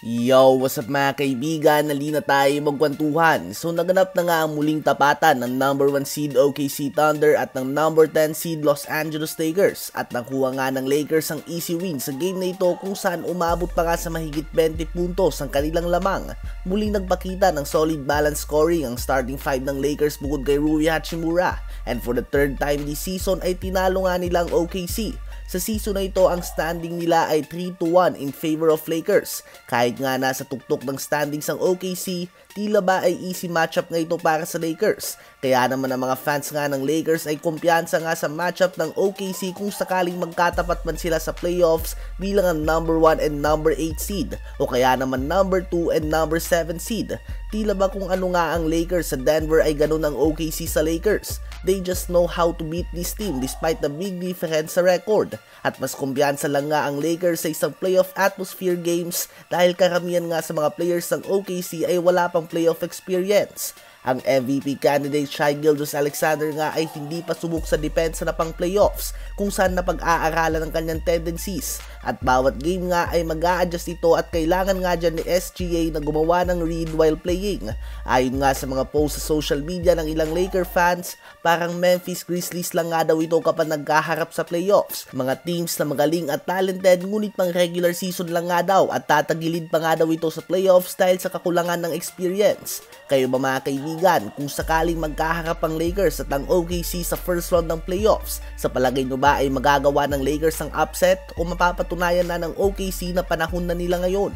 Yo, what's up mga kaibigan? Nalina tayo magkwentuhan. So naganap na nga ang muling tapatan ng number 1 seed OKC Thunder at ng number 10 seed Los Angeles Lakers at nakuha nga ng Lakers ang easy win sa game na ito kung saan umabot pa nga sa mahigit 20 puntos ang kanilang lamang. Muling nagpakita ng solid balance scoring ang starting 5 ng Lakers bukod kay Rui Hachimura and for the third time this season ay tinalo nga nilang OKC sa season na ito, ang standing nila ay 3-1 in favor of Lakers. Kahit nga nasa tuktok ng standings ang OKC, tila ba ay easy matchup nga ito para sa Lakers. Kaya naman ang mga fans nga ng Lakers ay kumpiyansa nga sa matchup ng OKC kung sakaling magkatapat man sila sa playoffs bilang ang number 1 and number 8 seed o kaya naman number 2 and number 7 seed. Tila ba kung ano nga ang Lakers sa Denver ay ganun ang OKC sa Lakers? They just know how to beat this team despite the big difference sa record. At mas kumbiyansa lang nga ang Lakers sa isang playoff atmosphere games dahil karamihan nga sa mga players ng OKC ay wala pang playoff experience. Ang MVP candidate Shai Gildas Alexander nga ay hindi pa subok sa depensa na pang playoffs kung saan napag-aaralan ang kanyang tendencies at bawat game nga ay mag adjust ito at kailangan nga dyan ni SGA na gumawa ng read while playing. Ayon nga sa mga posts sa social media ng ilang Laker fans, parang Memphis Grizzlies lang nga daw ito kapag nagkaharap sa playoffs. Mga teams na magaling at talented ngunit pang regular season lang nga daw at tatagilid pa nga daw ito sa playoffs dahil sa kakulangan ng experience. Kayo ba mga kaibigan, kung sakaling magkaharap ang Lakers at ang OKC sa first round ng playoffs, sa palagay nyo ba ay magagawa ng Lakers ang upset o mapapatunayan na ng OKC na panahon na nila ngayon?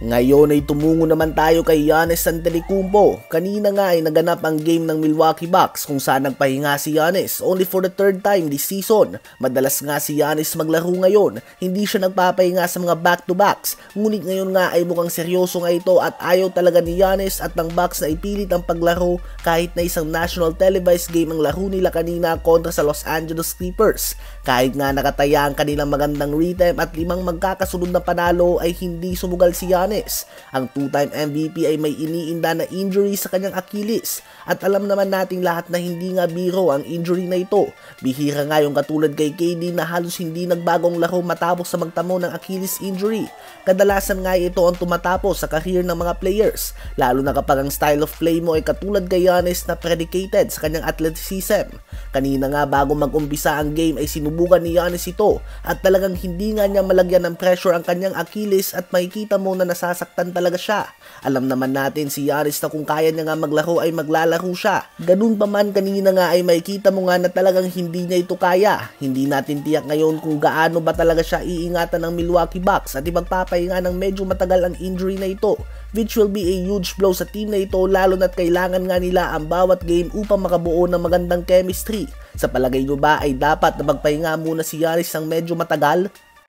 Ngayon ay tumungo naman tayo kay Giannis Antetokounmpo. Kanina nga ay naganap ang game ng Milwaukee Bucks kung saan nagpahinga si Giannis only for the third time this season. Madalas nga si Giannis maglaro ngayon. Hindi siya nagpapahinga sa mga back-to-backs. Ngunit ngayon nga ay mukhang seryoso nga ito at ayaw talaga ni Giannis at ng Bucks na ipilit ang paglaro kahit na isang national televised game ang laro nila kanina kontra sa Los Angeles Clippers. Kahit nga nakataya ang kanilang magandang rhythm at limang magkakasunod na panalo ay hindi sumugal si Giannis Giannis. Ang two-time MVP ay may iniinda na injury sa kanyang Achilles at alam naman nating lahat na hindi nga biro ang injury na ito. Bihira nga yung katulad kay KD na halos hindi nagbagong laro matapos sa magtamo ng Achilles injury. Kadalasan nga ito ang tumatapos sa career ng mga players, lalo na kapag ang style of play mo ay katulad kay Giannis na predicated sa kanyang athleticism. Kanina nga bago mag-umpisa ang game ay sinubukan ni Giannis ito at talagang hindi nga niya malagyan ng pressure ang kanyang Achilles at makikita mo na nasasaktan talaga siya. Alam naman natin si Yaris na kung kaya niya nga maglaro ay maglalaro siya. Ganun pa man kanina nga ay makikita mo nga na talagang hindi niya ito kaya. Hindi natin tiyak ngayon kung gaano ba talaga siya iingatan ng Milwaukee Bucks at ipagpapahinga ng medyo matagal ang injury na ito which will be a huge blow sa team na ito lalo na't kailangan nga nila ang bawat game upang makabuo ng magandang chemistry. Sa palagay nyo ba ay dapat na magpahinga muna si Yaris ng medyo matagal?